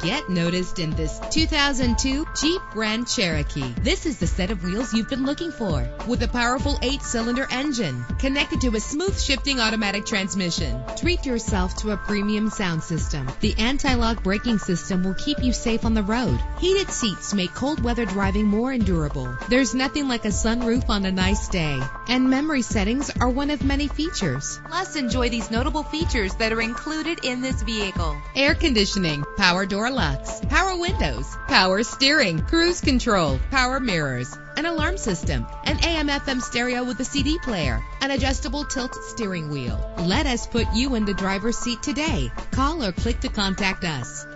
Get noticed in this 2002 Jeep Grand Cherokee. This is the set of wheels you've been looking for with a powerful eight cylinder engine connected to a smooth shifting automatic transmission. Treat yourself to a premium sound system. The anti lock braking system will keep you safe on the road. Heated seats make cold weather driving more endurable. There's nothing like a sunroof on a nice day. And memory settings are one of many features. Plus, enjoy these notable features that are included in this vehicle air conditioning, power door locks, power windows, power steering, cruise control, power mirrors, an alarm system, an AM FM stereo with a CD player, an adjustable tilt steering wheel. Let us put you in the driver's seat today. Call or click to contact us.